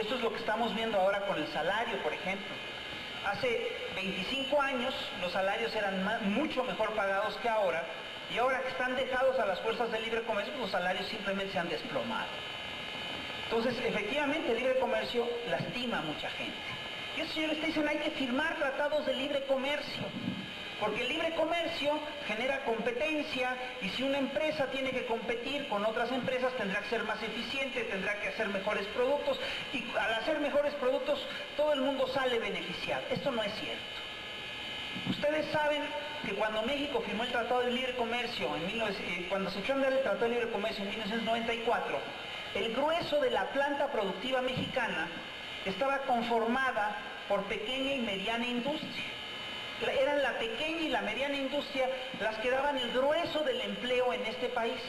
Esto es lo que estamos viendo ahora con el salario, por ejemplo. Hace 25 años los salarios eran mucho mejor pagados que ahora y ahora que están dejados a las fuerzas de libre comercio, los salarios simplemente se han desplomado. Entonces, efectivamente, el libre comercio lastima a mucha gente. Y estos señores te dicen, hay que firmar tratados de libre comercio. Porque el libre comercio genera competencia y si una empresa tiene que competir con otras empresas tendrá que ser más eficiente, tendrá que hacer mejores productos y al hacer mejores productos todo el mundo sale beneficiado. Esto no es cierto. Ustedes saben que cuando México firmó el Tratado de Libre Comercio, en eh, cuando se echó a andar el Tratado de Libre Comercio en 1994, el grueso de la planta productiva mexicana estaba conformada por pequeña y mediana industria eran la pequeña y la mediana industria las que daban el grueso del empleo en este país.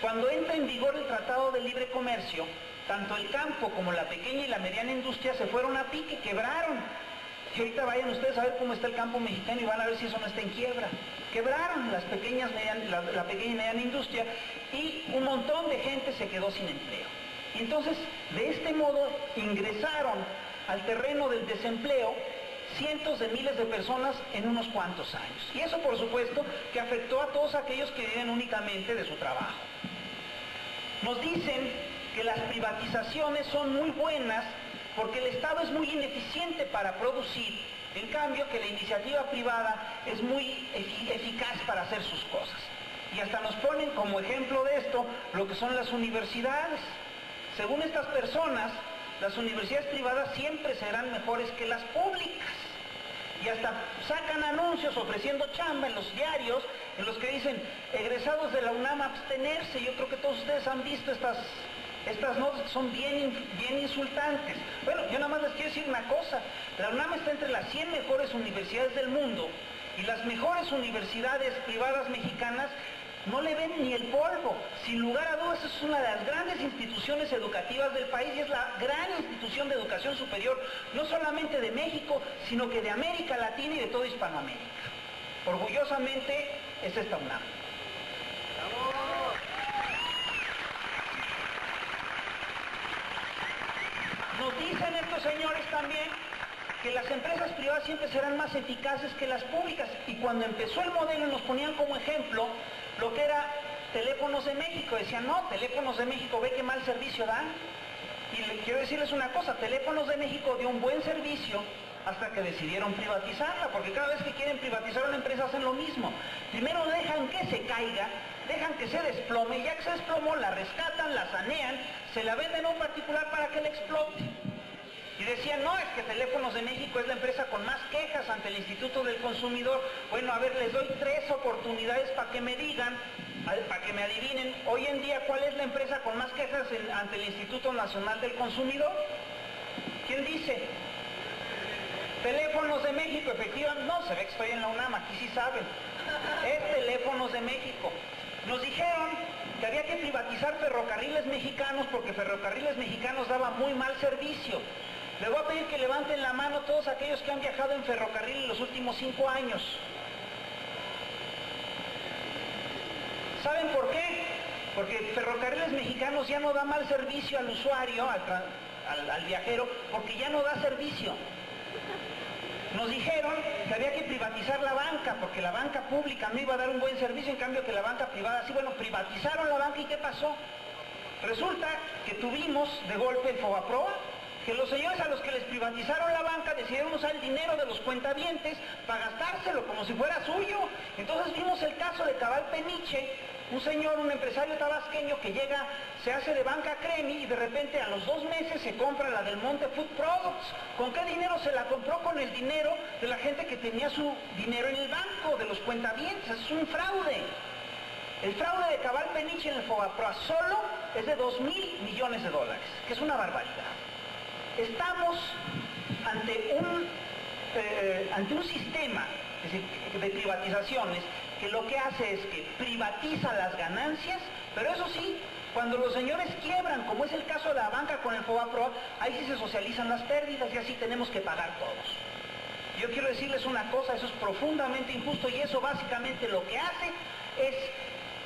Cuando entra en vigor el Tratado de Libre Comercio, tanto el campo como la pequeña y la mediana industria se fueron a pique, quebraron. Y ahorita vayan ustedes a ver cómo está el campo mexicano y van a ver si eso no está en quiebra. Quebraron las pequeñas, la, pequeña y mediana industria y un montón de gente se quedó sin empleo. Entonces, de este modo, ingresaron al terreno del desempleo cientos de miles de personas en unos cuantos años. Y eso por supuesto que afectó a todos aquellos que viven únicamente de su trabajo. Nos dicen que las privatizaciones son muy buenas porque el Estado es muy ineficiente para producir, en cambio que la iniciativa privada es muy eficaz para hacer sus cosas. Y hasta nos ponen como ejemplo de esto lo que son las universidades. Según estas personas, las universidades privadas siempre serán mejores que las públicas. Y hasta sacan anuncios ofreciendo chamba en los diarios, en los que dicen, egresados de la UNAM abstenerse. Yo creo que todos ustedes han visto estas, estas notas son bien, bien insultantes. Bueno, yo nada más les quiero decir una cosa. La UNAM está entre las 100 mejores universidades del mundo y las mejores universidades privadas mexicanas no le ven ni el polvo. Sin lugar a dudas es una de las grandes instituciones educativas del país y es la gran institución de educación superior, no solamente de México, sino que de América Latina y de toda Hispanoamérica. Orgullosamente es esta UNAM. Nos dicen estos señores también que las empresas privadas siempre serán más eficaces que las públicas. Y cuando empezó el modelo nos ponían como ejemplo lo que era teléfonos de México. Decían, no, teléfonos de México, ve qué mal servicio dan. Y quiero decirles una cosa, teléfonos de México dio un buen servicio hasta que decidieron privatizarla, porque cada vez que quieren privatizar una empresa hacen lo mismo. Primero dejan que se caiga, dejan que se desplome, y ya que se desplomó, la rescatan, la sanean, se la venden a un particular para que la explote. Decían, no, es que Teléfonos de México es la empresa con más quejas ante el Instituto del Consumidor. Bueno, a ver, les doy tres oportunidades para que me digan, para que me adivinen, hoy en día, ¿cuál es la empresa con más quejas ante el Instituto Nacional del Consumidor? ¿Quién dice? Teléfonos de México, efectivamente. No, se ve que estoy en la UNAM, aquí sí saben. Es Teléfonos de México. Nos dijeron que había que privatizar ferrocarriles mexicanos porque ferrocarriles mexicanos daba muy mal servicio. Le voy a pedir que levanten la mano todos aquellos que han viajado en ferrocarril en los últimos cinco años. ¿Saben por qué? Porque ferrocarriles mexicanos ya no da mal servicio al usuario, al, viajero, porque ya no da servicio. Nos dijeron que había que privatizar la banca, porque la banca pública no iba a dar un buen servicio, en cambio que la banca privada sí. Bueno, privatizaron la banca y ¿qué pasó? Resulta que tuvimos de golpe el Fobaproa, que los señores a los que les privatizaron la banca decidieron usar el dinero de los cuentavientes para gastárselo como si fuera suyo. Entonces vimos el caso de Cabal Peniche, un señor, un empresario tabasqueño que llega, se hace de banca Cremi y de repente a los dos meses se compra la del Monte Food Products. ¿Con qué dinero se la compró? Con el dinero de la gente que tenía su dinero en el banco, de los cuentavientes. Es un fraude. El fraude de Cabal Peniche en el Fogaproa solo es de 2 mil millones de dólares, que es una barbaridad. Estamos ante un, eh, ante un sistema de privatizaciones que lo que hace es que privatiza las ganancias, pero eso sí, cuando los señores quiebran, como es el caso de la banca con el FOBAPRO, ahí sí se socializan las pérdidas y así tenemos que pagar todos. Yo quiero decirles una cosa, eso es profundamente injusto y eso básicamente lo que hace es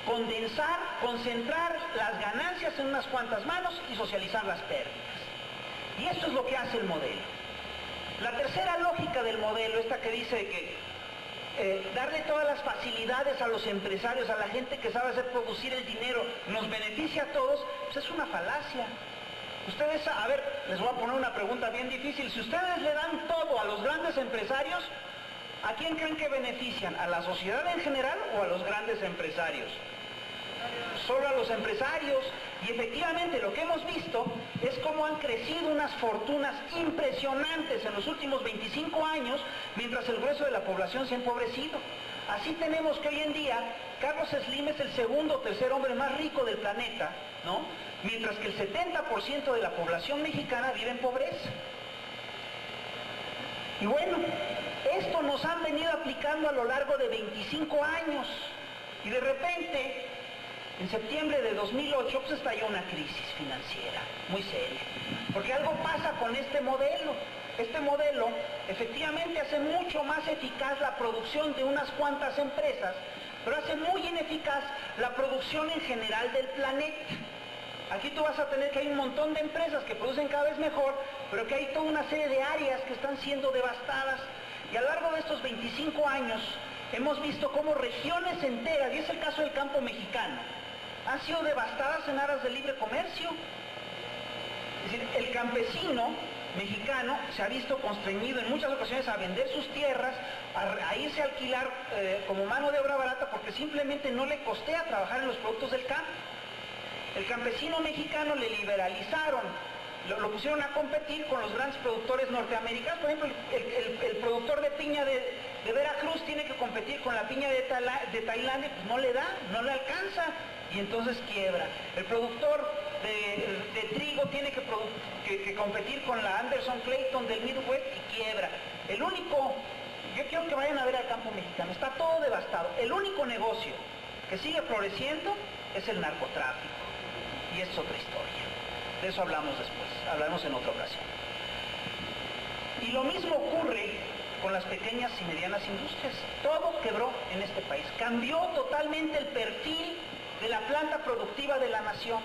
condensar, concentrar las ganancias en unas cuantas manos y socializar las pérdidas. Y esto es lo que hace el modelo. La tercera lógica del modelo, esta que dice que eh, darle todas las facilidades a los empresarios, a la gente que sabe hacer producir el dinero, nos beneficia a todos, pues es una falacia. Ustedes, a ver, les voy a poner una pregunta bien difícil. Si ustedes le dan todo a los grandes empresarios, ¿a quién creen que benefician? ¿A la sociedad en general o a los grandes empresarios? Solo a los empresarios. Y efectivamente lo que hemos visto es cómo han crecido unas fortunas impresionantes en los últimos 25 años, mientras el grueso de la población se ha empobrecido. Así tenemos que hoy en día Carlos Slim es el segundo o tercer hombre más rico del planeta, ¿no? Mientras que el 70% de la población mexicana vive en pobreza. Y bueno, esto nos han venido aplicando a lo largo de 25 años. Y de repente, en septiembre de 2008, pues estalló una crisis financiera muy seria. Porque algo pasa con este modelo. Este modelo efectivamente hace mucho más eficaz la producción de unas cuantas empresas, pero hace muy ineficaz la producción en general del planeta. Aquí tú vas a tener que hay un montón de empresas que producen cada vez mejor, pero que hay toda una serie de áreas que están siendo devastadas. Y a lo largo de estos 25 años hemos visto cómo regiones enteras, y es el caso del campo mexicano, han sido devastadas en aras de libre comercio. Es decir, el campesino mexicano se ha visto constreñido en muchas ocasiones a vender sus tierras, a, irse a alquilar eh, como mano de obra barata porque simplemente no le costea trabajar en los productos del campo. El campesino mexicano le liberalizaron, lo, pusieron a competir con los grandes productores norteamericanos. Por ejemplo, el, productor de piña de, Veracruz tiene que competir con la piña de, Tailandia, pues no le da, no le alcanza y entonces quiebra. El productor de, trigo tiene que, competir con la Anderson Clayton del Midwest y quiebra. El único, yo quiero que vayan a ver al campo mexicano, está todo devastado. El único negocio que sigue floreciendo es el narcotráfico y es otra historia. De eso hablamos después, hablaremos en otra ocasión. Y lo mismo ocurre con las pequeñas y medianas industrias. Todo quebró en este país. Cambió totalmente el perfil de la planta productiva de la nación.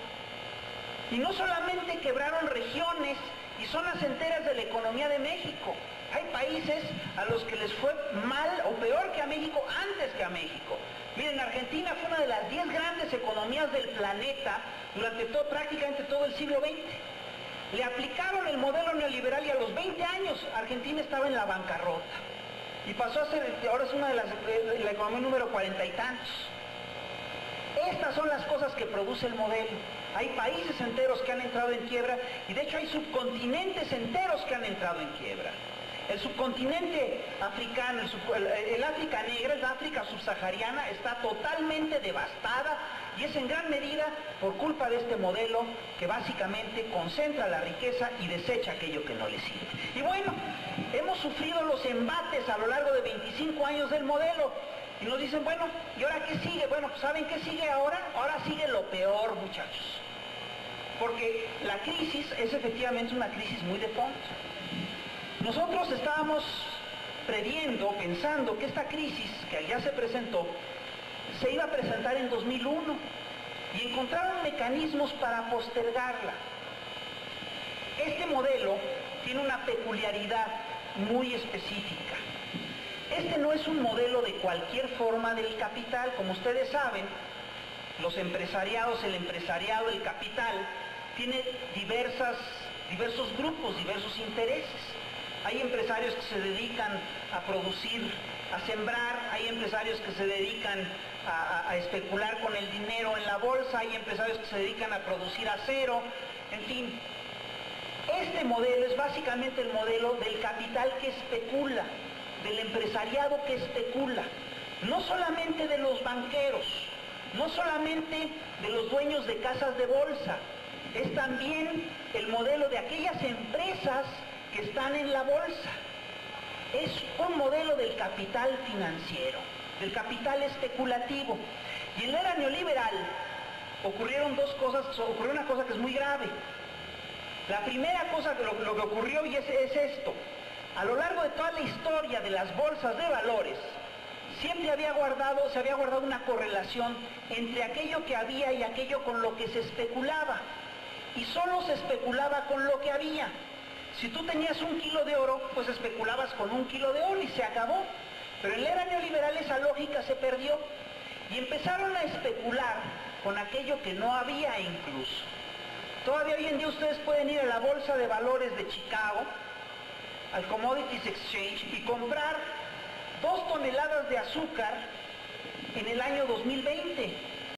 Y no solamente quebraron regiones y zonas enteras de la economía de México. Hay países a los que les fue mal o peor que a México antes que a México. Miren, Argentina fue una de las 10 grandes economías del planeta durante todo, prácticamente todo el siglo XX. Le aplicaron el modelo neoliberal y a los 20 años Argentina estaba en la bancarrota. Y pasó a ser, ahora es una de las, la economía número cuarenta y tantos. Estas son las cosas que produce el modelo. Hay países enteros que han entrado en quiebra y de hecho hay subcontinentes enteros que han entrado en quiebra. El subcontinente africano, el, África negra, la África subsahariana, está totalmente devastada y es en gran medida por culpa de este modelo que básicamente concentra la riqueza y desecha aquello que no le sirve. Y bueno, hemos sufrido los embates a lo largo de 25 años del modelo y nos dicen, bueno, ¿y ahora qué sigue? Bueno, ¿saben qué sigue ahora? Ahora sigue lo peor, muchachos. Porque la crisis es efectivamente una crisis muy de fondo. Nosotros estábamos previendo, pensando que esta crisis que ya se presentó, se iba a presentar en 2001 y encontraron mecanismos para postergarla. Este modelo tiene una peculiaridad muy específica. Este no es un modelo de cualquier forma del capital, como ustedes saben, los empresariados, el empresariado, el capital, tiene diversas, diversos grupos, diversos intereses. Hay empresarios que se dedican a producir, a sembrar, hay empresarios que se dedican a, especular con el dinero en la bolsa, hay empresarios que se dedican a producir acero, en fin. Este modelo es básicamente el modelo del capital que especula, del empresariado que especula, no solamente de los banqueros, no solamente de los dueños de casas de bolsa, es también el modelo de aquellas empresas que están en la bolsa. Es un modelo del capital financiero, del capital especulativo. Y en la era neoliberal ocurrieron dos cosas, ocurrió una cosa que es muy grave. La primera cosa que lo, que ocurrió y es esto. A lo largo de toda la historia de las bolsas de valores, siempre había guardado, se había guardado una correlación entre aquello que había y aquello con lo que se especulaba. Y solo se especulaba con lo que había. Si tú tenías un kilo de oro, pues especulabas con un kilo de oro y se acabó. Pero en la era neoliberal esa lógica se perdió y empezaron a especular con aquello que no había incluso. Todavía hoy en día ustedes pueden ir a la Bolsa de Valores de Chicago, al Commodities Exchange, y comprar dos toneladas de azúcar en el año 2020